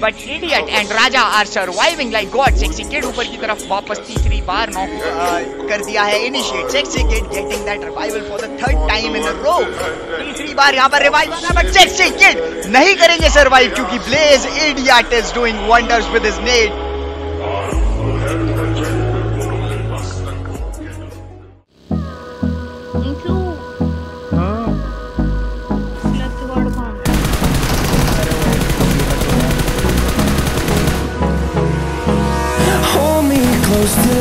But idiot and Raja are surviving like god sexy kid ऊपर की तरफ़ वापस तीसरी बार नॉक कर दिया है initiate sexy kid getting that revival for the third time in a row तीसरी बार यहाँ पर रिवाइव आना बट सेक्सी किड नहीं करेंगे सर्वाइव क्योंकि blaze idiot is doing wonders with his net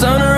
sunrise